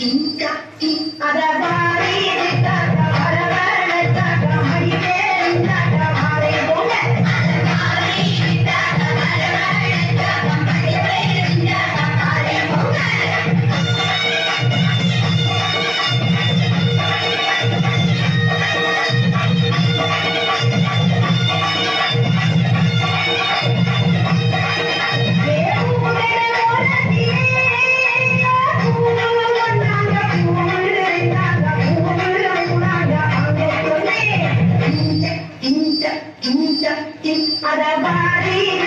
இந்த இந்த இந்த Inca in Adabari.